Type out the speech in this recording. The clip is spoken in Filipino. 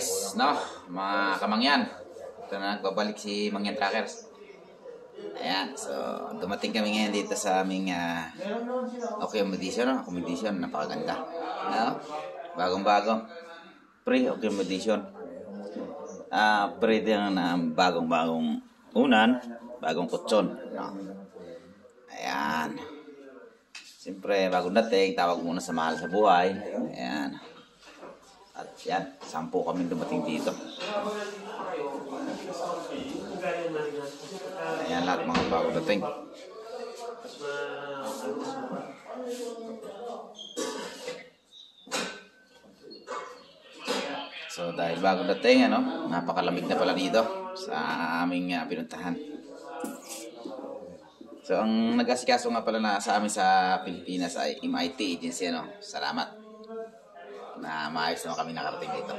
guys, no? Mga kamangyan. Ito na nagbabalik si Mangyan Trackers. Ayan, so dumating kami ngayon dito sa aming uh, accommodation, no? Accommodation, napakaganda. No? Bagong-bago. Pre-accommodation. Ah, pre din na bagong-bagong unan, bagong kutson. No? Ayan. Siyempre, bagong dating, tawag muna sa mahal sa buhay. Ayan. At yan, sampu kami dumating dito. Ayan lahat mga bagong dating. So dahil bagong dating, ano, napakalamig na pala dito sa aming uh, pinuntahan. So ang nag-asikaso nga pala na sa amin sa Pilipinas ay MIT agency, ano. Salamat na maayos naman kami nakarating dito.